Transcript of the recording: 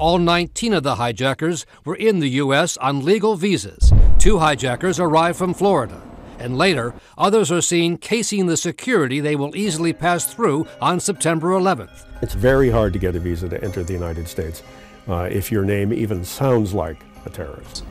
all 19 of the hijackers were in the U.S. on legal visas. Two hijackers arrived from Florida. And later, others are seen casing the security they will easily pass through on September 11th. It's very hard to get a visa to enter the United States uh, if your name even sounds like a terrorist.